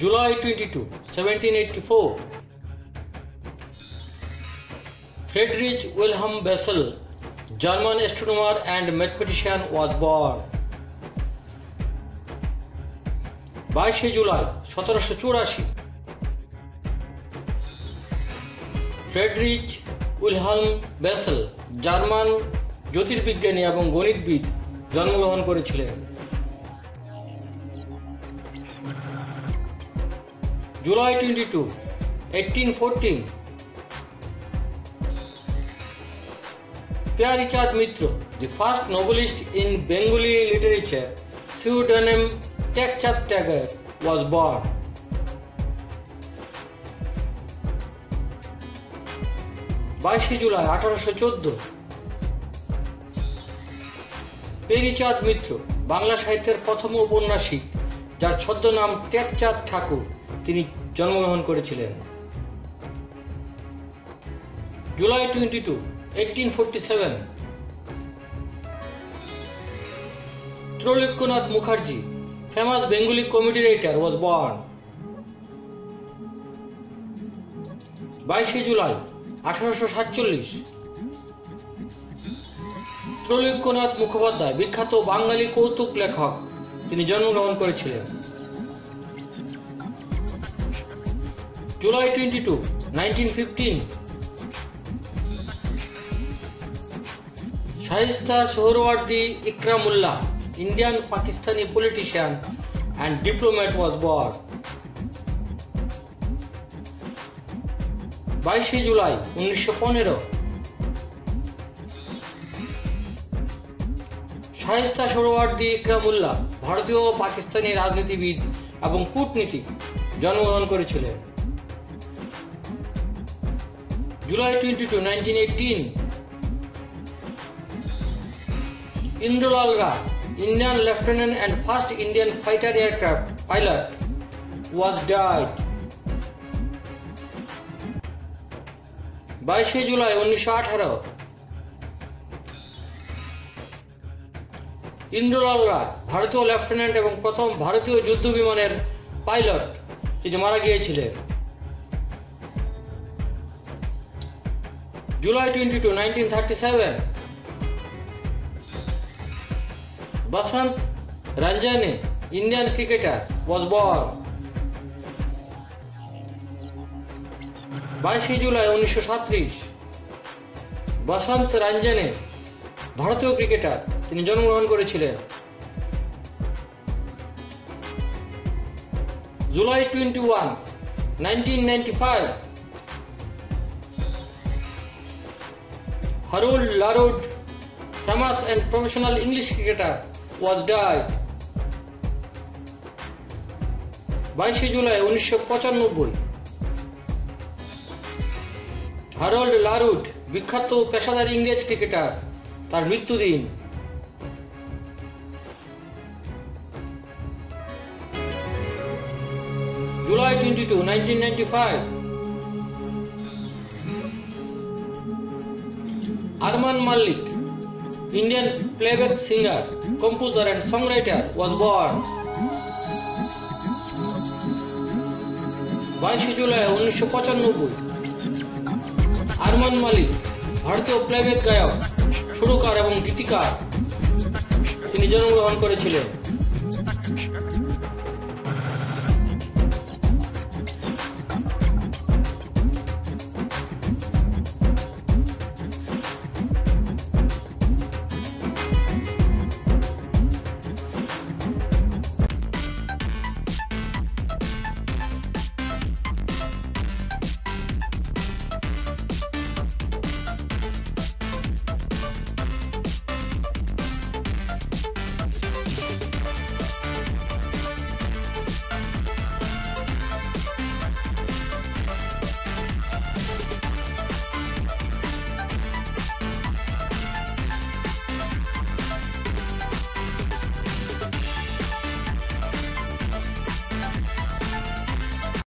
July 22, 1784. Friedrich Wilhelm Bessel, German astronomer and mathematician, was born. বাইশে জুলাই সতেরোশো চুরাশি। ফ্রেডরিচ উইলহাম Bessel, German জ্যোতির্বিজ্ঞানী এবং গণিতবিদ, জন্মগ্রহণ করেছিলেন। July twenty two eighteen fourteen. Pyarichand Mitra, the first Nobelist in Bengali literature, pseudonym Tekchand Tagore, was born. বাইশে July আঠারোশো চোদ্দ। পেরিচাঁদ মিত্র বাংলা সাহিত্যের প্রথম ঔপন্যাসিক যার ছদ্মনাম টেকচাঁদ ঠাকুর তিনি জন্মগ্রহণ করেছিলেন। July twenty two eighteen forty seven Trailokyanath Mukherjee famous Bengali comedy writer was born বাইশে জুলাই আঠারোশো সাতচল্লিশ। ত্রৈলোক্যনাথ মুখোপাধ্যায়, বিখ্যাত বাঙালি কৌতুক লেখক, তিনি জন্মগ্রহণ করেছিলেন। July twenty two nineteen fifteen. Shaista Suhrawardy Ikramullah. Indian Pakistani politician and diplomat was born বাইশে জুলাই উনিশশো পনেরো। শাহিস্তা সোহরওয়ার্দি ইকরামুল্লাহ ভারতীয় ও পাকিস্তানি রাজনীতিবিদ এবং কূটনীতিক জন্মগ্রহণ করেছিলেন। July twenty two nineteen eighteen Indralal Roy Indian lieutenant and first Indian fighter aircraft pilot was died বাইশে জুলাই উনিশশো আঠারো। ইন্দ্রলাল রায়, ভারতীয় লেফটেন্যান্ট এবং প্রথম ভারতীয় যুদ্ধ বিমানের পাইলট, তিনি মারা গিয়েছিলেন। July twenty two, nineteen thirty seven. Vasant Ranjane Indian cricketer was born বাইশে জুলাই উনিশশো সাত্রিশ বসন্ত রঞ্জনে ভারতীয় ক্রিকেটার তিনি জন্মগ্রহণ করেছিলেন। July twenty one nineteen ninety five Harold Larud, famous and professional English cricketer, was died. বাইশে জুলাই উনিশশো পঁচানব্বই। হারল্ড লারুড বিখ্যাত পেশাদার ইংরেজ ক্রিকেটার তার মৃত্যুদিন। July twenty two nineteen ninety five. Arman Malik, Indian playback singer, composer and songwriter, was born. বাইশে জুলাই উনিশশো পঁচানব্বই আরমান মালিক ভারতীয় প্লেব্যাক গায়ক সুরকার এবং গীতিকার তিনি জন্মগ্রহণ করেছিলেন